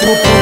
と